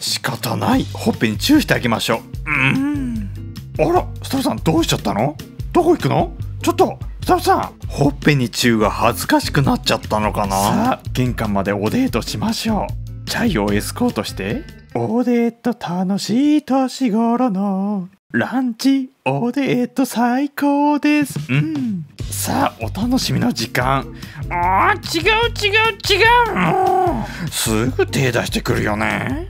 仕方ない。ほっぺにチューしてあげましょう。うん。あらスタッフさんどうしちゃったの？どこ行くの？ちょっとスタッフさん。ほっぺにチューが恥ずかしくなっちゃったのかな？さあ玄関までおデートしましょう。チャイをエスコートして。おデート楽しい年頃の。ランチおデート最高です。うん。さあお楽しみの時間。あー違う違う違う。すぐ手出してくるよね。